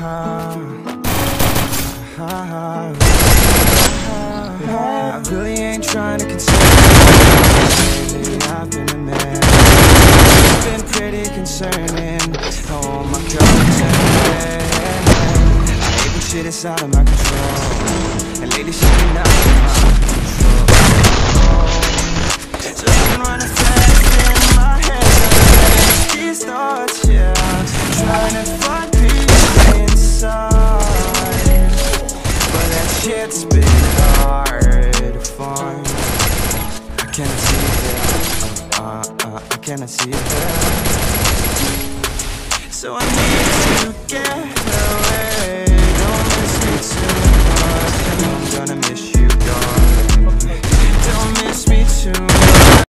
I really ain't trying to. Lately I've been a man. It's been pretty concerning. My I hate when shit is out of my control. And lately shit been out of my control. So I've been running fast in my head. These thoughts, yeah. Trying to find shit's been hard to find. I cannot see it. Uh, uh, I cannot see it. So I need to get